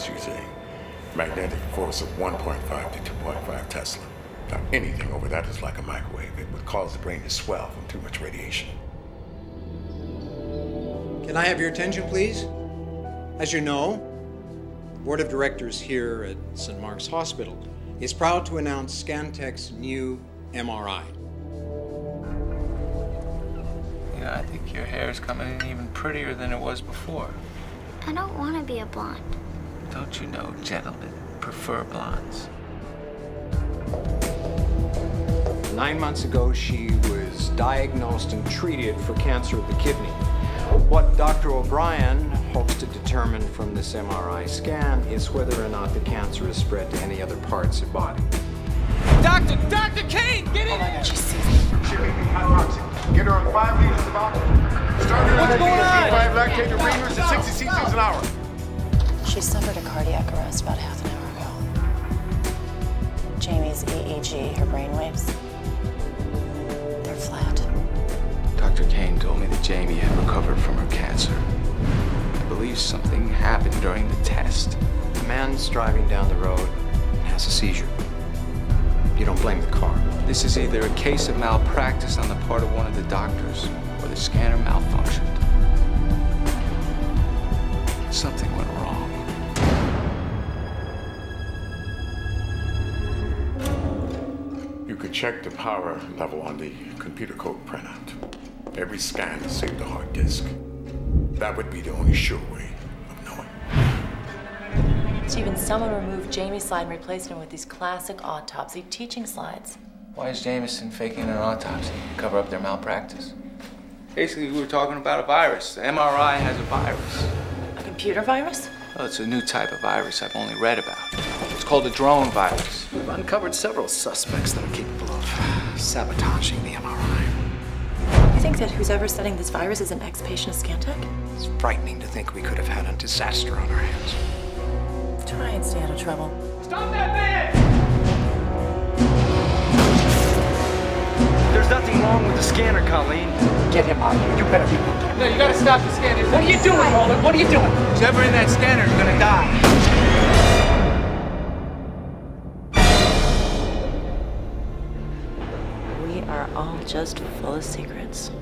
is using magnetic force of 1.5 to 2.5 Tesla. Now, anything over that is like a microwave. It would cause the brain to swell from too much radiation. Can I have your attention, please? As you know, the board of directors here at St. Mark's Hospital is proud to announce Scantech's new MRI. Yeah, I think your hair is coming in even prettier than it was before. I don't want to be a blonde. Don't you know gentlemen prefer blondes? Nine months ago, she was diagnosed and treated for cancer of the kidney. What Dr. O'Brian hopes to determine from this MRI scan is whether or not the cancer is spread to any other parts of the body. Doctor, Dr. Kane, get in! Oh my God, she sees me. She may be hypoxic. Get her on five liters of oxygen. Start her What's going on? Five lactate to readers at 60 cc's an hour. She suffered a cardiac arrest about half an hour ago. Jamie's EEG, her brain waves, they're flat. Dr. Kane told me that Jamie had recovered from her cancer. I believe something happened during the test. A man's driving down the road and has a seizure. You don't blame the car. This is either a case of malpractice on the part of one of the doctors, or the scanner malfunctioned. Something went wrong. Check the power level on the computer code printout. Every scan is saved to hard disk. That would be the only sure way of knowing. Stephen, someone removed Jamie's slide and replaced him with these classic autopsy teaching slides. Why is Jameson faking an autopsy to cover up their malpractice? Basically, we were talking about a virus. The MRI has a virus. A computer virus? Well, it's a new type of virus I've only read about. It's called a drone virus. We've uncovered several suspects that are capable of sabotaging the MRI. You think that who's ever studying this virus is an ex-patient of Scantech? It's frightening to think we could have had a disaster on our hands. Try and stay out of trouble. Stop that man! There's nothing wrong with the scanner, Colleen. Get him out of here. You better be. No, you gotta stop the scanner. What are you doing, Roland? What are you doing? Who's ever in that scanner is gonna die. Just full of secrets.